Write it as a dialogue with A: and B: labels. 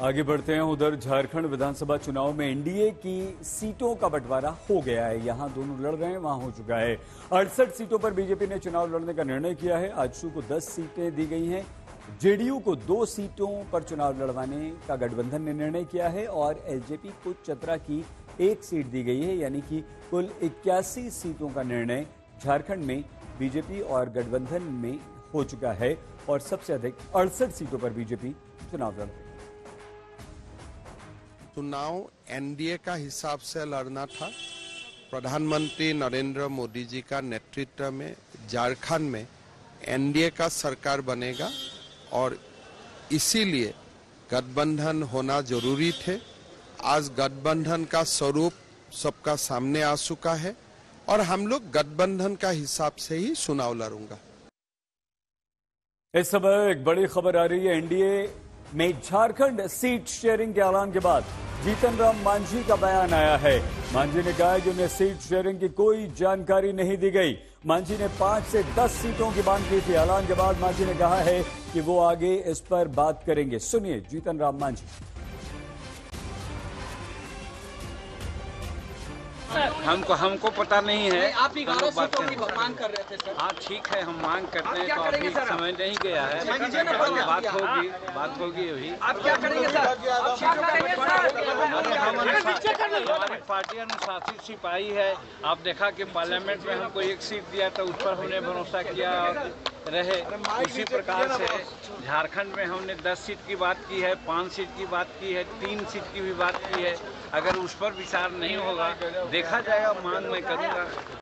A: आगे बढ़ते हैं, उधर झारखंड विधानसभा चुनाव में एनडीए की सीटों का बंटवारा हो गया है। यहाँ दोनों लड़ रहे हैं, वहाँ हो चुका है। अड़सठ सीटों पर बीजेपी ने चुनाव लड़ने का निर्णय किया है। आजसू को 10 सीटें दी गई हैं। जेडीयू को दो सीटों पर चुनाव लड़वाने का गठबंधन ने निर्णय किया है और एलजेपी को चतरा की एक सीट दी गई है, यानी कि कुल इक्यासी सीटों का निर्णय झारखंड में बीजेपी और गठबंधन में हो चुका है और सबसे अधिक अड़सठ सीटों पर बीजेपी चुनाव लड़ रही है।
B: चुनाव एनडीए का हिसाब से लड़ना था। प्रधानमंत्री नरेंद्र मोदी जी का नेतृत्व में, झारखंड में एनडीए का सरकार बनेगा और इसीलिए गठबंधन होना ज़रूरी थे। आज गठबंधन का स्वरूप सबका सामने आ चुका है और हम लोग गठबंधन का हिसाब से ही चुनाव लड़ूँगा।
A: इस समय एक बड़ी खबर आ रही है एनडीए में झारखंड सीट शेयरिंग के ऐलान के बाद जीतन राम मांझी का बयान आया है। मांझी ने कहा कि उन्हें सीट शेयरिंग की कोई जानकारी नहीं दी गई। मांझी ने पाँच से दस सीटों की मांग की थी। ऐलान के बाद मांझी ने कहा है कि वो आगे इस पर बात करेंगे। सुनिए जीतन राम मांझी।
C: हमको हमको पता नहीं है।
D: आप
C: ही
D: ग्यारह की मांग कर रहे थे सर।
C: हाँ ठीक है हम मांग करते हैं तो अभी समय नहीं गया है।
D: बात
C: होगी बात होगी अभी।
D: आप क्या करेंगे सर?
C: हमारे पार्टी अनुशासित सिपाही है। आप देखा कि पार्लियामेंट में हमको एक सीट दिया तो उस पर हमने भरोसा किया रहे। उसी प्रकार से झारखंड में हमने 10 सीट की बात की है 5 सीट की बात की है 3 सीट की भी बात की है। अगर उस पर विचार नहीं होगा देखा जाएगा मांग मैं करूँगा।